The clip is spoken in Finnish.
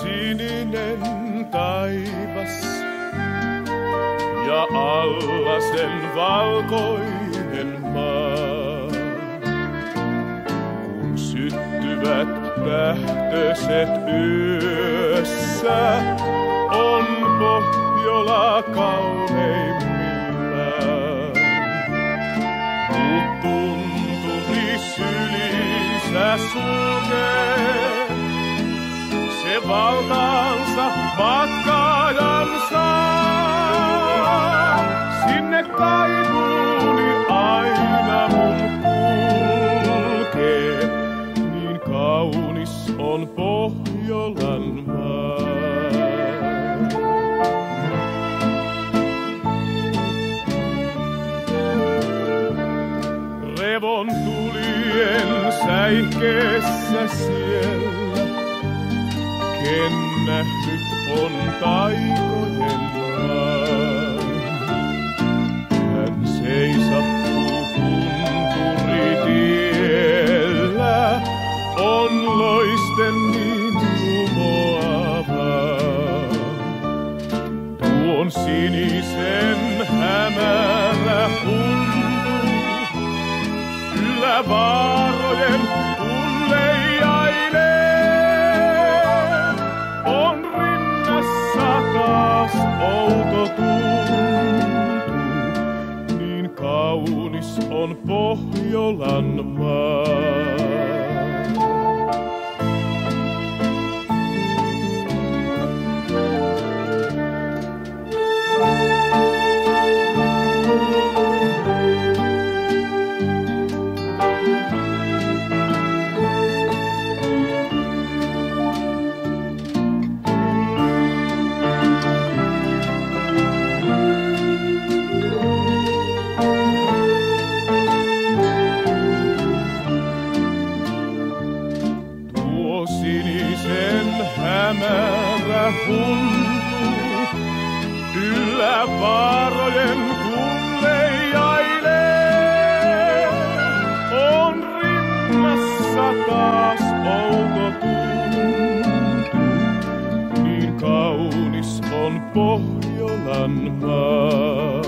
Sinisininen taivas ja alla sen valkoinen maa. Kun syttyvät lähtöiset yössä, on Pohjola kauneimmillaan. Kun tunturi sylinsä sulkee, se valtaansa matkaajansa. Sinne kaivuuni aina mun kulkee, niin kaunis on Pohjolan. Revon tulien säikeessä siellä Ken nähnyt on taikojen. Hän seisattuu kunturitiellä, on loisten niin lumoavaa. Tuon sinisen hämärä huntu, ylävaarojen on Pohjolan maa. Sinisen hämärä huntu ylävaarojen kun leijailee. On rinnassa taas outo niin kaunis on Pohjolan maa.